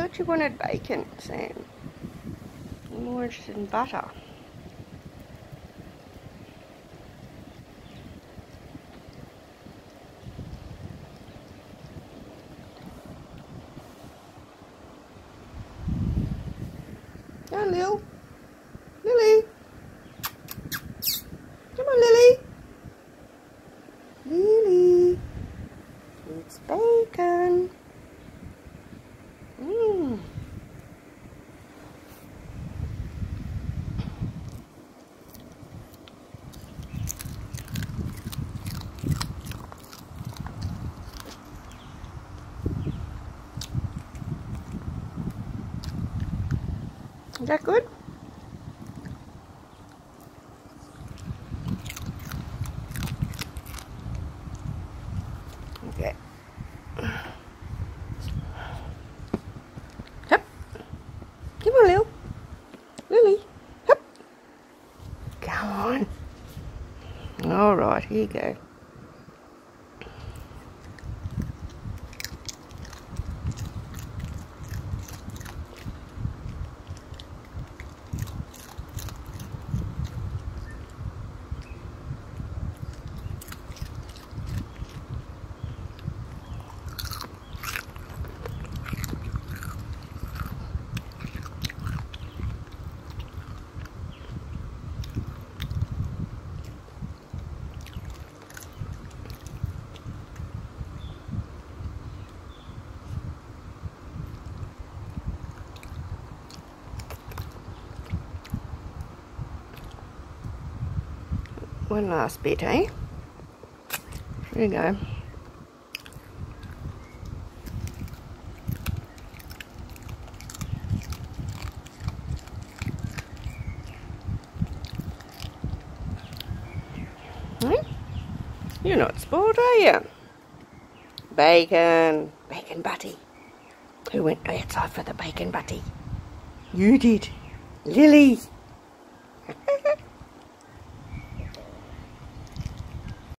thought you wanted bacon, Sam. I'm more interested in butter. Go Lil. Lily. Come on, Lily. Lily. It's bacon. Mmm. Is that good? Okay. Hup. Come on, Lil. Lily. Hup. Come on. All right, here you go. One last bit, eh? There you go. You're not spoiled, are you? Bacon. Bacon butty. Who went outside for the bacon butty? You did. Lily.